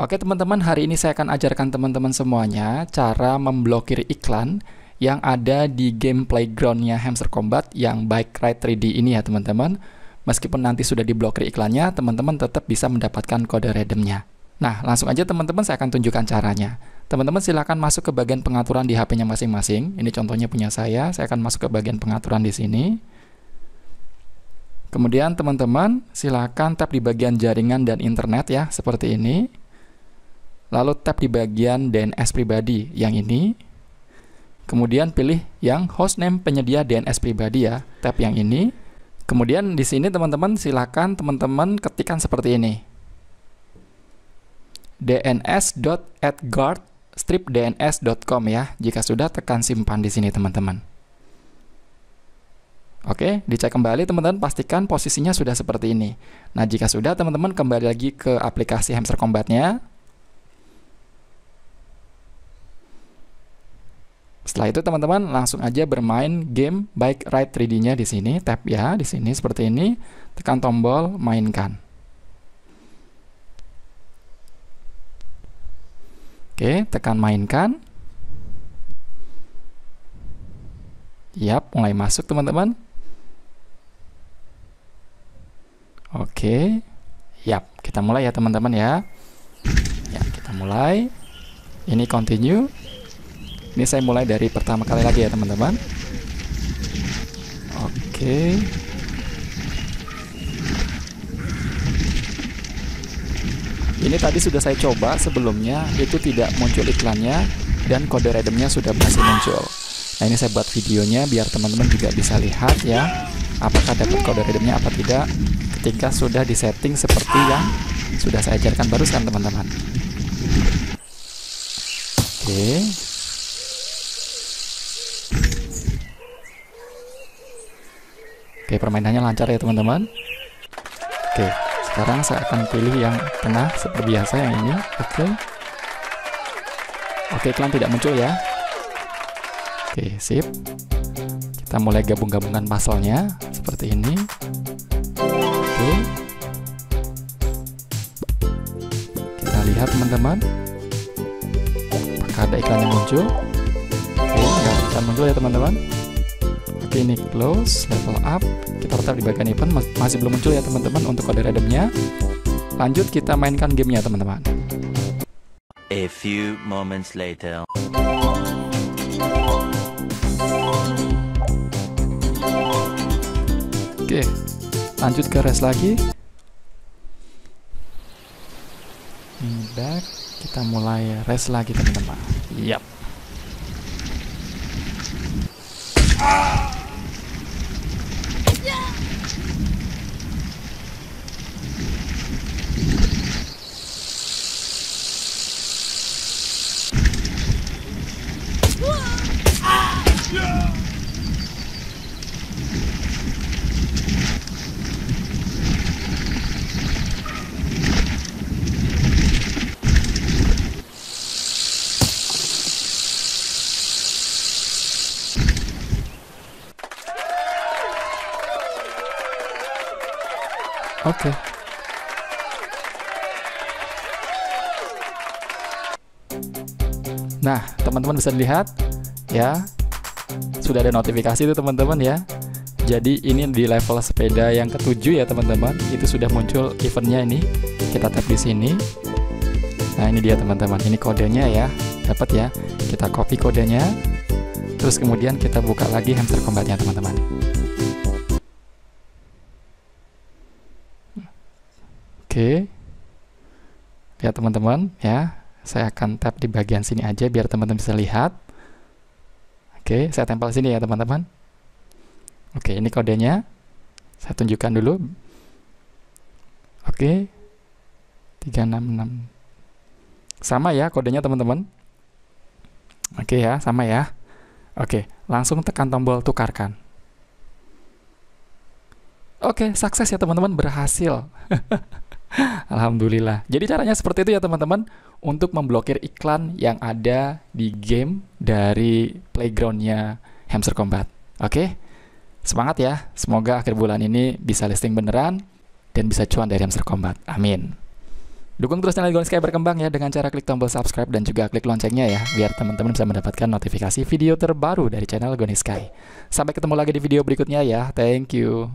Oke teman-teman, hari ini saya akan ajarkan teman-teman semuanya cara memblokir iklan yang ada di game playgroundnya Hamster Combat yang Bike Ride 3D ini ya teman-teman. Meskipun nanti sudah diblokir iklannya, teman-teman tetap bisa mendapatkan kode redeemnya. Nah, langsung aja teman-teman saya akan tunjukkan caranya. Teman-teman silakan masuk ke bagian pengaturan di HP-nya masing-masing. Ini contohnya punya saya, saya akan masuk ke bagian pengaturan di sini. Kemudian teman-teman silakan tap di bagian jaringan dan internet ya, seperti ini lalu tap di bagian DNS pribadi yang ini. Kemudian pilih yang hostname penyedia DNS pribadi ya, tap yang ini. Kemudian di sini teman-teman silakan teman-teman ketikkan seperti ini. dns.adguard-dns.com ya. Jika sudah tekan simpan di sini teman-teman. Oke, dicek kembali teman-teman, pastikan posisinya sudah seperti ini. Nah, jika sudah teman-teman kembali lagi ke aplikasi Hamster Combatnya. Setelah itu teman-teman langsung aja bermain game Bike Ride 3D-nya di sini, tap ya di sini seperti ini, tekan tombol mainkan. Oke, tekan mainkan. Yap, mulai masuk teman-teman. Oke. Yap, kita mulai ya teman-teman ya. Ya, kita mulai. Ini continue. Ini saya mulai dari pertama kali lagi ya teman-teman. Oke. Ini tadi sudah saya coba sebelumnya itu tidak muncul iklannya dan kode redeemnya sudah berhasil muncul. Nah ini saya buat videonya biar teman-teman juga bisa lihat ya apakah dapat kode redeemnya apa tidak ketika sudah disetting seperti yang sudah saya ajarkan barusan teman-teman. Oke. Oke, permainannya lancar ya teman-teman. Oke, sekarang saya akan pilih yang tengah seperti biasa yang ini. Oke. Oke, iklan tidak muncul ya. Oke, sip. Kita mulai gabung-gabungkan pasalnya seperti ini. Oke. Kita lihat teman-teman. Apakah ada iklan yang muncul? Oke, nggak iklan muncul ya teman-teman. Oke ini close, level up. Kita tetap di bagian event masih belum muncul ya teman-teman untuk kode redeemnya. Lanjut kita mainkan gamenya teman-teman. A few moments later. Oke, lanjut ke rest lagi. Ini back, kita mulai rest lagi teman-teman. Yap. Oke. Nah, teman-teman bisa lihat ya. Sudah ada notifikasi itu teman-teman ya. Jadi ini di level sepeda yang ketujuh ya teman-teman. Itu sudah muncul eventnya ini. Kita tap di sini. Nah, ini dia teman-teman. Ini kodenya ya. Dapat ya. Kita copy kodenya. Terus kemudian kita buka lagi hamster combatnya teman-teman. Oke. Lihat teman-teman ya. Saya akan tap di bagian sini aja biar teman-teman bisa lihat. Oke, saya tempel sini ya teman-teman. Oke, ini kodenya. Saya tunjukkan dulu. Oke. 366. Sama ya kodenya teman-teman. Oke ya, sama ya. Oke, langsung tekan tombol tukarkan. Oke, sukses ya teman-teman, berhasil. Alhamdulillah. Jadi caranya seperti itu ya teman-teman untuk memblokir iklan yang ada di game dari playgroundnya Hamster Combat. Oke, semangat ya. Semoga akhir bulan ini bisa listing beneran dan bisa cuan dari Hamster Combat. Amin. Dukung terus channel Goni Sky berkembang ya dengan cara klik tombol subscribe dan juga klik loncengnya ya biar teman-teman bisa mendapatkan notifikasi video terbaru dari channel Goni Sky. Sampai ketemu lagi di video berikutnya ya. Thank you.